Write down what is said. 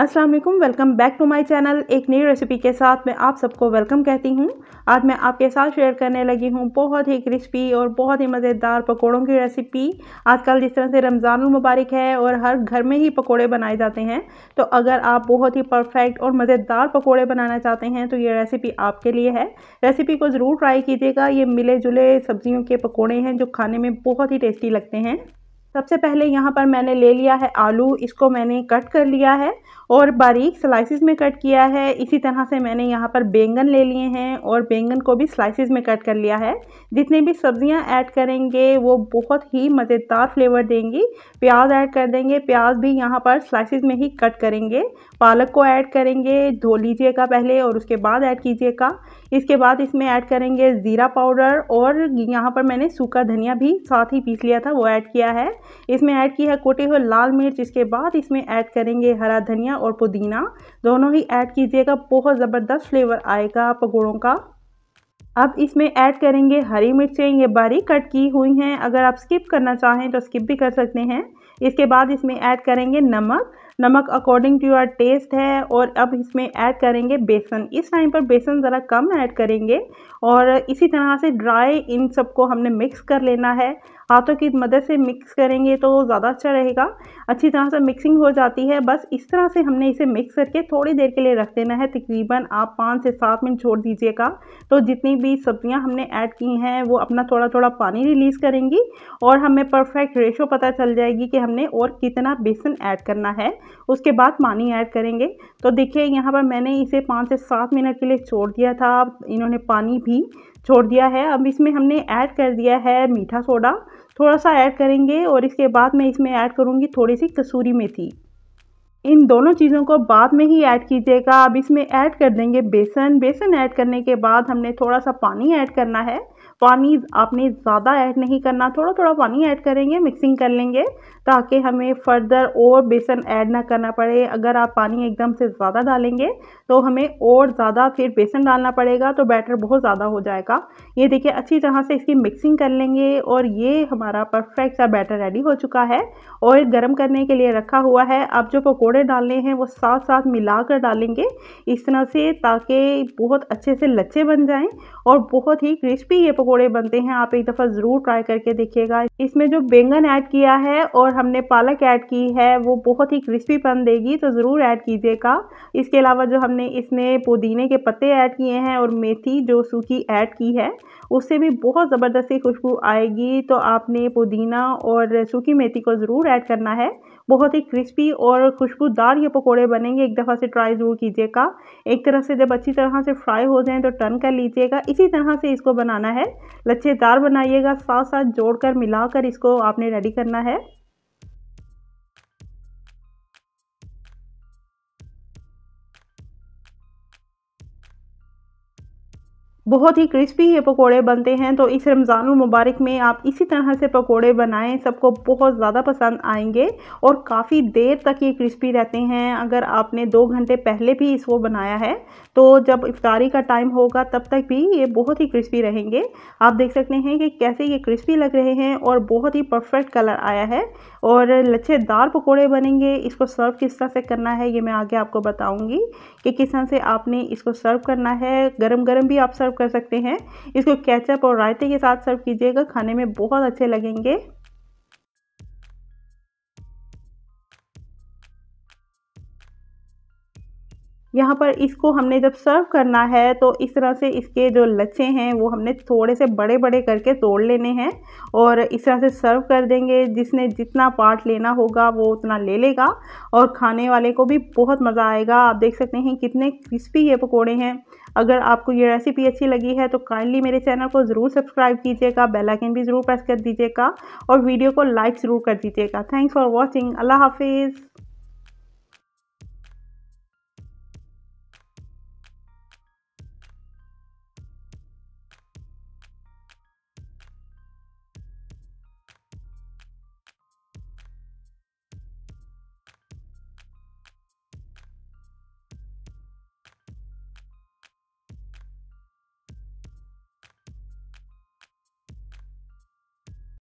अस्सलाम वालेकुम back to my channel एक नई रेसिपी के साथ मैं आप सबको वेलकम कहती हूँ। आज मैं आपके साथ शेयर करने लगी हूँ बहुत ही क्रिस्पी और बहुत ही मज़ेदार पकोड़ों की रेसिपी आजकल जिस तरह से रमज़ान मुबारक है और हर घर में ही पकोड़े बनाए जाते हैं तो अगर आप बहुत ही परफेक्ट और मज़ेदार पकोड़े बनाना चाहते हैं तो ये रेसिपी आपके लिए है। रेसिपी को ज़रूर ट्राई कीजिएगा। ये मिले जुले सब्जियों के पकौड़े हैं जो खाने में बहुत ही टेस्टी लगते हैं। सबसे पहले यहाँ पर मैंने ले लिया है आलू, इसको मैंने कट कर लिया है और बारीक स्लाइसिस में कट किया है। इसी तरह से मैंने यहाँ पर बैंगन ले लिए हैं और बैंगन को भी स्लाइसिस में कट कर लिया है। जितनी भी सब्ज़ियाँ ऐड करेंगे, वो बहुत ही मज़ेदार फ्लेवर देंगी। प्याज ऐड कर देंगे, प्याज भी यहाँ पर स्लाइसिस में ही कट करेंगे। पालक को ऐड करेंगे, धो लीजिएगा पहले और उसके बाद ऐड कीजिएगा। इसके बाद इसमें ऐड करेंगे ज़ीरा पाउडर और यहाँ पर मैंने सूखा धनिया भी साथ ही पीस लिया था, वो ऐड किया है। इसमें ऐड किया है कोटे हुए लाल मिर्च, इसके बाद इसमें ऐड करेंगे हरा धनिया और पुदीना। दोनों ही ऐड कीजिएगा, बहुत ज़बरदस्त फ्लेवर आएगा पकौड़ों का। अब इसमें ऐड करेंगे हरी मिर्चें, ये बारीक कट की हुई हैं। अगर आप स्किप करना चाहें तो स्किप भी कर सकते हैं। इसके बाद इसमें ऐड करेंगे नमक। नमक अकॉर्डिंग टू योर टेस्ट है और अब इसमें ऐड करेंगे बेसन। इस टाइम पर बेसन ज़रा कम ऐड करेंगे और इसी तरह से ड्राई इन सबको हमने मिक्स कर लेना है। हाथों की मदद से मिक्स करेंगे तो ज़्यादा अच्छा रहेगा। अच्छी तरह से मिक्सिंग हो जाती है। बस इस तरह से हमने इसे मिक्स करके थोड़ी देर के लिए रख देना है। तकरीबन आप पाँच से सात मिनट छोड़ दीजिएगा। तो जितनी भी सब्ज़ियाँ हमने ऐड की हैं, वो अपना थोड़ा थोड़ा पानी रिलीज़ करेंगी और हमें परफेक्ट रेशो पता चल जाएगी कि हमने और कितना बेसन ऐड करना है। उसके बाद पानी ऐड करेंगे। तो देखिए, यहाँ पर मैंने इसे पाँच से सात मिनट के लिए छोड़ दिया था। इन्होंने पानी भी छोड़ दिया है। अब इसमें हमने ऐड कर दिया है मीठा सोडा। थोड़ा सा ऐड करेंगे और इसके बाद मैं इसमें ऐड करूँगी थोड़ी सी कसूरी मेथी। इन दोनों चीज़ों को बाद में ही ऐड कीजिएगा। अब इसमें ऐड कर देंगे बेसन। बेसन ऐड करने के बाद हमने थोड़ा सा पानी ऐड करना है। पानी आपने ज़्यादा ऐड नहीं करना थोड़ा थोड़ा पानी ऐड करेंगे, मिक्सिंग कर लेंगे, ताकि हमें फर्दर और बेसन ऐड ना करना पड़े। अगर आप पानी एकदम से ज़्यादा डालेंगे तो हमें और ज़्यादा फिर बेसन डालना पड़ेगा तो बैटर बहुत ज़्यादा हो जाएगा। ये देखिए, अच्छी तरह से इसकी मिक्सिंग कर लेंगे, और ये हमारा परफेक्ट सा बैटर रेडी हो चुका है, ऑयल गर्म करने के लिए रखा हुआ है। अब जो पकौड़े डालने हैं, वो साथ साथ मिला कर डालेंगे इस तरह से, ताकि बहुत अच्छे से लच्छे बन जाएँ, और बहुत ही क्रिस्पी ये पकौड़े बनते हैं, आप एक दफ़ा ज़रूर ट्राई करके देखिएगा। इसमें जो बैंगन ऐड किया है और हमने पालक ऐड की है, वो बहुत ही क्रिस्पी पन देगी तो ज़रूर ऐड कीजिएगा। इसके अलावा जो हमने इसमें पुदीने के पत्ते ऐड किए हैं और मेथी जो सूखी ऐड की है, उससे भी बहुत ज़बरदस्ती खुशबू आएगी। तो आपने पुदीना और सूखी मेथी को ज़रूर ऐड करना है। बहुत ही क्रिस्पी और खुशबूदार ये पकोड़े बनेंगे, एक दफ़ा से ट्राई ज़रूर कीजिएगा। एक तरफ़ से जब अच्छी तरह से फ्राई हो जाएँ तो टर्न कर लीजिएगा। इसी तरह से इसको बनाना है। लच्छेदार बनाइएगा साथ साथ जोड़कर मिलाकर इसको आपने रेडी करना है। बहुत ही क्रिस्पी ये पकोड़े बनते हैं। तो इस रमज़ान मुबारक में आप इसी तरह से पकोड़े बनाएँ, सबको बहुत ज़्यादा पसंद आएँगे और काफ़ी देर तक ये क्रिस्पी रहते हैं। अगर आपने दो घंटे पहले भी इसको बनाया है तो जब इफ्तारी का टाइम होगा, तब तक भी ये बहुत ही क्रिस्पी रहेंगे। आप देख सकते हैं कि कैसे ये क्रिस्पी लग रहे हैं और बहुत ही परफेक्ट कलर आया है और लच्छेदार पकौड़े बनेंगे। इसको सर्व किस तरह से करना है, ये मैं आगे आपको बताऊँगी कि किस तरह से आपने इसको सर्व करना है। गरम गरम भी आप सर्व कर सकते हैं। इसको कैचअप और रायते के साथ सर्व कीजिएगा। खाने में बहुत अच्छे लगेंगे। यहाँ पर इसको हमने जब सर्व करना है तो इस तरह से इसके जो लच्छे हैं, वो हमने थोड़े से बड़े बड़े करके तोड़ लेने हैं और इस तरह से सर्व कर देंगे। जिसने जितना पार्ट लेना होगा, वो उतना ले लेगा और खाने वाले को भी बहुत मज़ा आएगा। आप देख सकते हैं कितने क्रिस्पी ये पकौड़े हैं। अगर आपको ये रेसिपी अच्छी लगी है तो काइंडली मेरे चैनल को ज़रूर सब्सक्राइब कीजिएगा बेल आइकन भी ज़रूर प्रेस कर दीजिएगा और वीडियो को लाइक ज़रूर कर दीजिएगा। थैंक्स फॉर वॉचिंग अल्लाह हाफिज़।